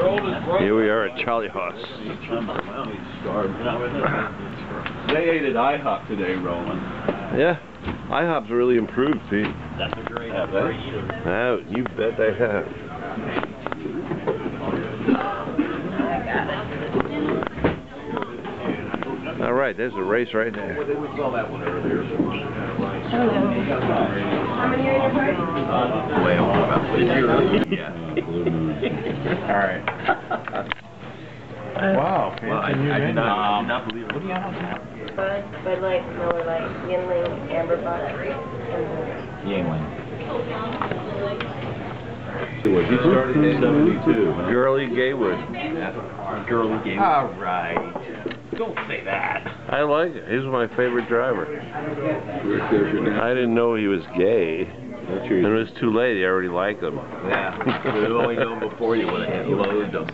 Here we are at Charlie Horse. They ate at IHOP today, Roland. Yeah, IHOP's really improved, Pete. That's a great, Have they? Oh, you bet they have. Right, there's a race right there. We saw that one earlier. Way over about Did you really? Yeah. All right. Wow, Well, I, I did not, I did not believe it. What do you have now? Bud, Bud Light, Miller Lite, Yuengling, Amber Bock, and Yuengling. He started in seventy-two. huh? Gurley Gaywood. Girly game. Ah. All right. Don't say that. I like it. He's my favorite driver. Rick, there's your name. I didn't know he was gay. That's And it was too late. I already liked him. Yeah. We've only known before you would have loathed them.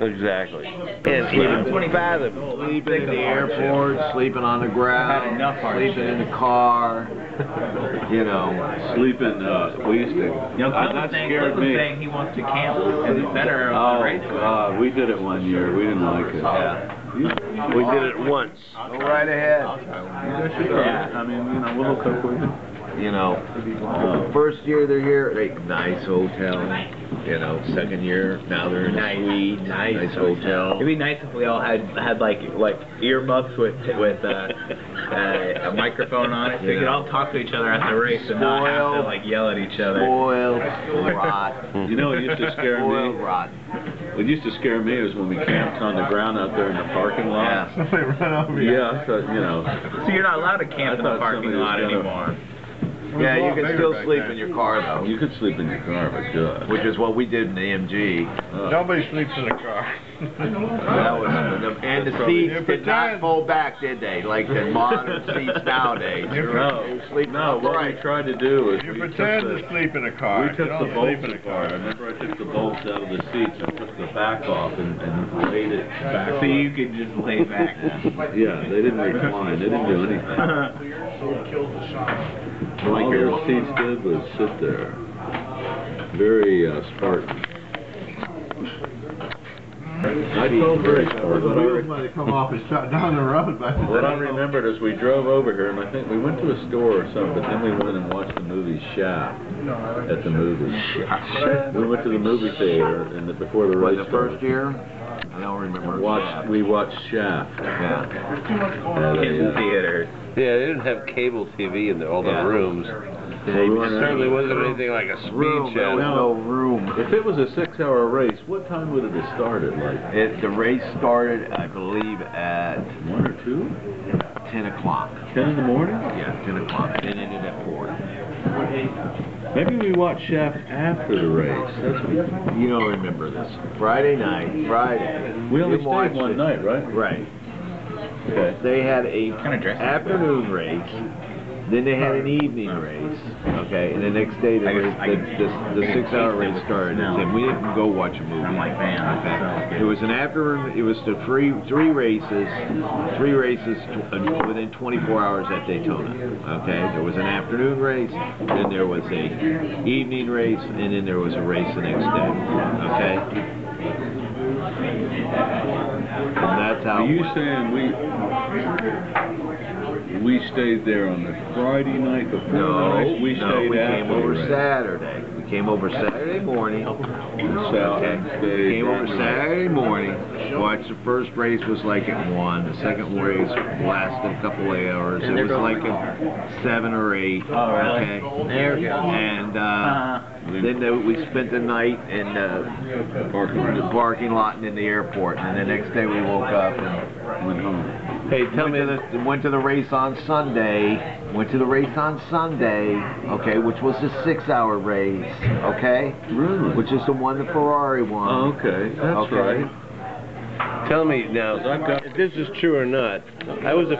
Exactly. Can't even fathom. Sleeping in the airport, sleeping on the ground, Had enough heart sleeping in the car, you know. sleeping, uh, we used to, You know, uh, that saying, scared me. saying he wants to camp in the center of Oh, the raceway. God, we did it one year, we didn't like it. Yeah. We did it once. Go right ahead. Yeah, I mean, you know, we'll hook up with you. You know, first year they're here, they, nice hotel. You know, second year, now they're in a suite, nice hotel. It'd be nice if we all had had like like earmuffs with with uh, uh, a microphone on it, so we could all talk to each other at the race and not have to like yell at each other. Spoiled, rot. You know what used to scare Spoiled, me? rot. What used to scare me is when we camped on the ground out there in the parking lot. Yeah, I thought, you know, So you're not allowed to camp I in the parking lot gonna- anymore. Yeah, you can still sleep in your car though, you could sleep in your car, but good. which is what we did in the MG. Uh, Nobody sleeps in a car. That was, and the seats did not fold back, did they? Like the modern seats nowadays. No, sleep no, what we tried to do is You pretend the, to sleep in a car. we took the bolts in a apart. I remember I took the bolts out of the seats and took the back off and, and laid it back. So you could just lay back. Yeah, they didn't recline, they didn't do anything. All those seats did was sit there. Very uh, Spartan. I felt very Spartan. What I, When they come off and shut down the road, but. what I remembered is we drove over here, and I think we went to a store or something, but then we went and watched the movie Shaft at the movies. We went to the movie theater, and the, before the race the first year? I don't remember. watched we watched Shaft. Yeah. At in a, uh, theater. Yeah, they didn't have cable TV in the, all the Yeah. rooms. They It certainly wasn't anything like a room. speed There was no room. If it was a six-hour race, what time would it have started? Like It, the race started, I believe, at one or two? 10 o'clock. Ten in the morning? Yeah, 10 o'clock. It ended at 4. Maybe we watched Shaft after the race. That's what, You don't remember this. Friday night, Friday. we only stayed one it. night, right? Right. Okay. They had a Kinda dressed like afternoon race, then they had an evening race, okay, and the next day the race, guess- I the, the, the six-hour race started. No. And we didn't go watch a movie. I'm like, man, that sounds Okay. good. It was an afternoon. It was the three three races, three races tw- uh, within 24 hours at Daytona. Okay, there was an afternoon race, then there was a evening race, and then there was a race the next day. Okay, and that's how. Are it you saying we we stayed there on the Friday night before the No, race? We no, stayed we came over race. Saturday. We came over Saturday morning. South Okay. stayed Came over after the race. Saturday morning. Watched the first race was like at one. The second race lasted a couple of hours. It was like at seven or eight. Oh, really? Okay. There we go. And uh, Uh, then the, we spent the night in uh, the parking lot and in the airport. And the next day we woke up and Went home. Hey, tell went me, to, the, went to the race on Sunday. Went to the race on Sunday, okay, which was the six-hour race, okay, Really? which is the one the Ferrari won. Oh, okay, that's Okay. right. tell me now, if this is true or not. I was a